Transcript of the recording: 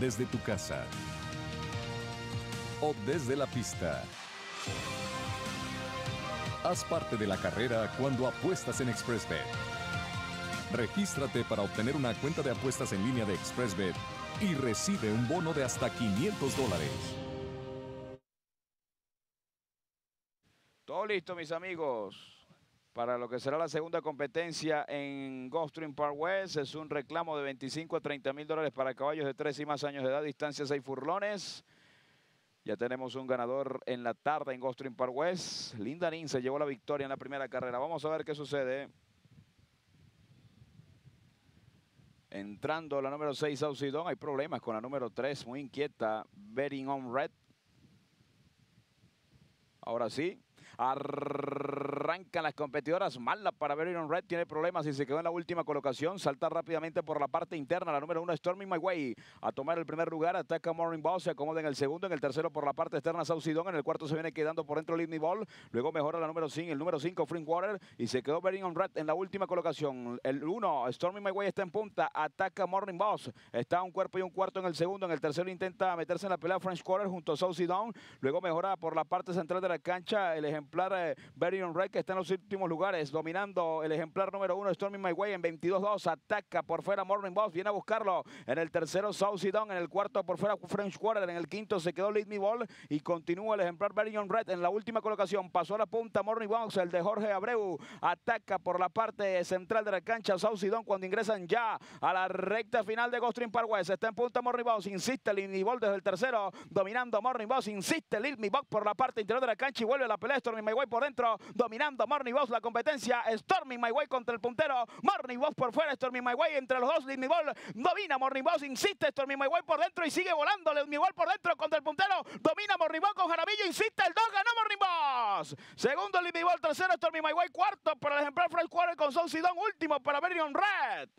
desde tu casa o desde la pista. Haz parte de la carrera cuando apuestas en ExpressBet. Regístrate para obtener una cuenta de apuestas en línea de ExpressBet y recibe un bono de hasta 500 dólares. Todo listo, mis amigos para lo que será la segunda competencia en Gulfstream Park West. Es un reclamo de 25 a 30 mil dólares para caballos de 3 y más años de edad, distancia 6 furlones. Ya tenemos un ganador en la tarde en Gulfstream Park West. Linda Nin se llevó la victoria en la primera carrera. Vamos a ver qué sucede. Entrando la número 6, Saucidón. Hay problemas con la número 3, muy inquieta. Betting on Red. Ahora sí, Arrancan las competidoras. Mala para Veron Red. Tiene problemas y se quedó en la última colocación. Salta rápidamente por la parte interna. La número uno, Stormy My Way. A tomar el primer lugar. Ataca Morning Ball. Se acomoda en el segundo. En el tercero por la parte externa, Saucidón. En el cuarto se viene quedando por dentro Lidney Ball. Luego mejora la número 5. El número 5, Water Y se quedó on Red en la última colocación. El uno, Stormy My Way está en punta. Ataca Morning Boss. Está un cuerpo y un cuarto en el segundo. En el tercero intenta meterse en la pelea French Quarter junto a Saucidón. Luego mejora por la parte central de la cancha el ejemplar eh, Berion Red, que está en los últimos lugares, dominando el ejemplar número uno, Stormy My Way, en 22-2. Ataca por fuera Morning Boss, viene a buscarlo. En el tercero, South Down. En el cuarto, por fuera French Quarter. En el quinto, se quedó Lead Me Ball. Y continúa el ejemplar Berion Red en la última colocación. Pasó a la punta Morning Boss, el de Jorge Abreu. Ataca por la parte central de la cancha, South Down, cuando ingresan ya a la recta final de Ghost Park West. Está en punta Morning Boss. Insiste Lead Me Ball desde el tercero, dominando Morning Boss. Insiste Lead Me Ball por la parte interior de la cancha y vuelve la pelea. Stormy My Way por dentro dominando Morning Boss la competencia. Stormy My Way contra el puntero. Morning Boss por fuera, Stormy My Way entre los dos. Lidney Ball domina Morning Boss, insiste Stormy My Way por dentro y sigue volando. Lidney Ball por dentro contra el puntero. Domina Morning Boss con Jaramillo, insiste el 2, ganó Morning Boss. Segundo Lidney Ball, tercero Stormy My Way, cuarto para el ejemplar Fresh Quarter con Son Sidon, último para Berion Red.